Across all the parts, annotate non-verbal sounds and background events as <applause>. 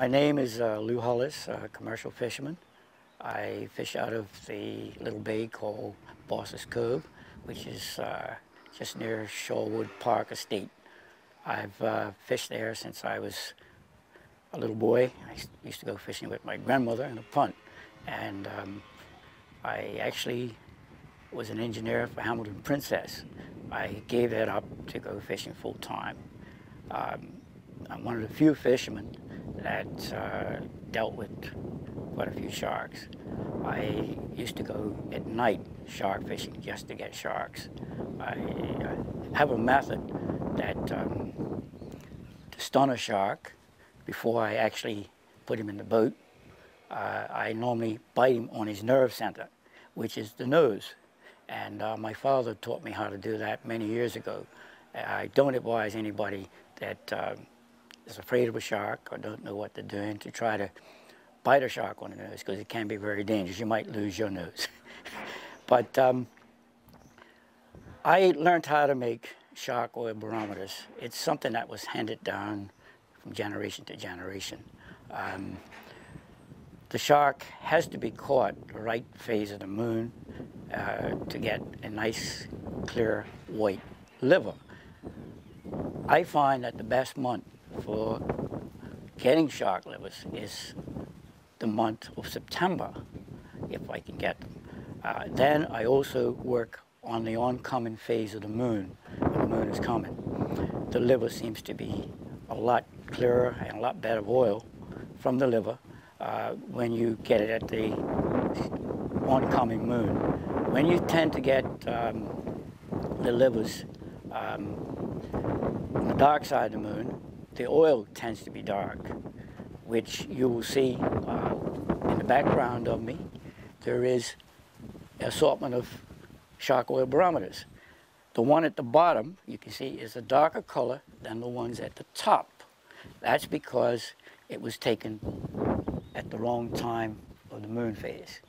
My name is uh, Lou Hollis, a commercial fisherman. I fish out of the little bay called Boss's Cove, which is uh, just near Shorewood Park Estate. I've uh, fished there since I was a little boy. I used to go fishing with my grandmother in a punt. And um, I actually was an engineer for Hamilton Princess. I gave that up to go fishing full time. Um, I'm one of the few fishermen that uh, dealt with quite a few sharks. I used to go at night shark fishing just to get sharks. I, I have a method that um, to stun a shark before I actually put him in the boat, uh, I normally bite him on his nerve center, which is the nose. And uh, my father taught me how to do that many years ago. I don't advise anybody that um, is afraid of a shark or don't know what they're doing to try to bite a shark on the nose because it can be very dangerous. You might lose your nose. <laughs> but um, I learned how to make shark oil barometers. It's something that was handed down from generation to generation. Um, the shark has to be caught the right phase of the moon uh, to get a nice, clear, white liver. I find that the best month for getting shark livers is the month of September, if I can get them. Uh, then I also work on the oncoming phase of the moon, when the moon is coming. The liver seems to be a lot clearer and a lot better oil from the liver uh, when you get it at the oncoming moon. When you tend to get um, the livers um, on the dark side of the moon, the oil tends to be dark, which you will see uh, in the background of me. There is assortment of shark oil barometers. The one at the bottom, you can see, is a darker color than the ones at the top. That's because it was taken at the wrong time of the moon phase.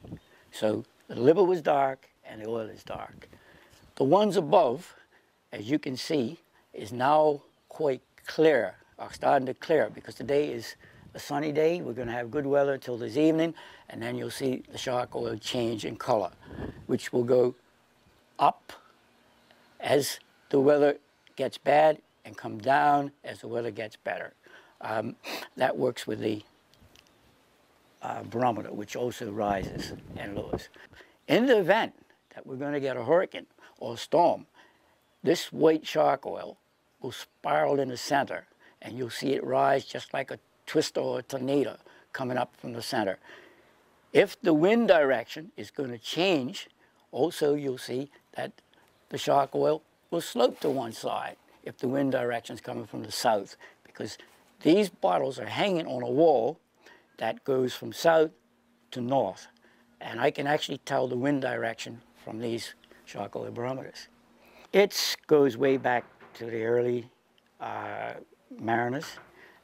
So the liver was dark and the oil is dark. The ones above, as you can see, is now quite clear are starting to clear because today is a sunny day. We're going to have good weather until this evening, and then you'll see the shark oil change in color, which will go up as the weather gets bad and come down as the weather gets better. Um, that works with the uh, barometer, which also rises and lowers. In the event that we're going to get a hurricane or a storm, this white shark oil will spiral in the center and you'll see it rise just like a twister or a tornado coming up from the center. If the wind direction is going to change, also you'll see that the shark oil will slope to one side if the wind direction is coming from the south because these bottles are hanging on a wall that goes from south to north. And I can actually tell the wind direction from these shark oil barometers. It goes way back to the early uh, mariners,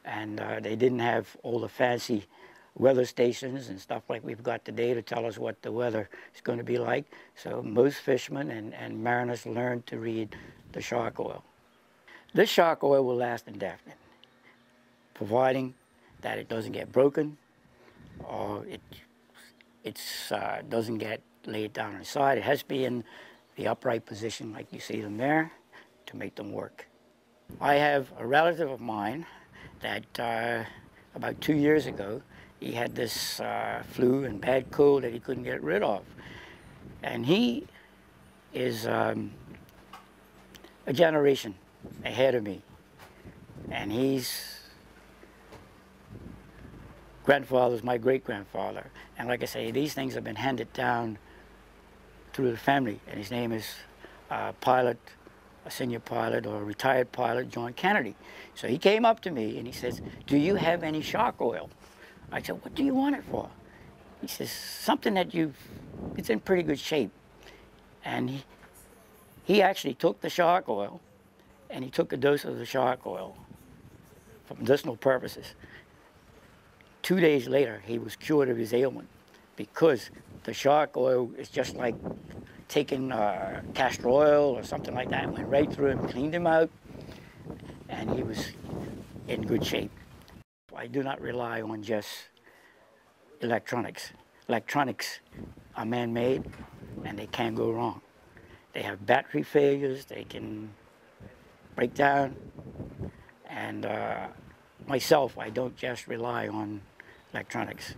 and uh, they didn't have all the fancy weather stations and stuff like we've got today to tell us what the weather is going to be like. So most fishermen and, and mariners learned to read the shark oil. This shark oil will last indefinite, providing that it doesn't get broken or it it's, uh, doesn't get laid down on the side. It has to be in the upright position like you see them there to make them work. I have a relative of mine that uh, about two years ago, he had this uh, flu and bad cold that he couldn't get rid of. And he is um, a generation ahead of me. And he's grandfather's my great-grandfather. And like I say, these things have been handed down through the family. And his name is uh, Pilot a senior pilot or a retired pilot, John Kennedy. So he came up to me and he says, do you have any shark oil? I said, what do you want it for? He says, something that you've, it's in pretty good shape. And he, he actually took the shark oil and he took a dose of the shark oil for medicinal purposes. Two days later, he was cured of his ailment because the shark oil is just like taken uh, castor oil or something like that, went right through him, cleaned him out, and he was in good shape. I do not rely on just electronics. Electronics are man-made and they can go wrong. They have battery failures, they can break down, and uh, myself, I don't just rely on electronics.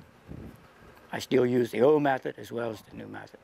I still use the old method as well as the new method.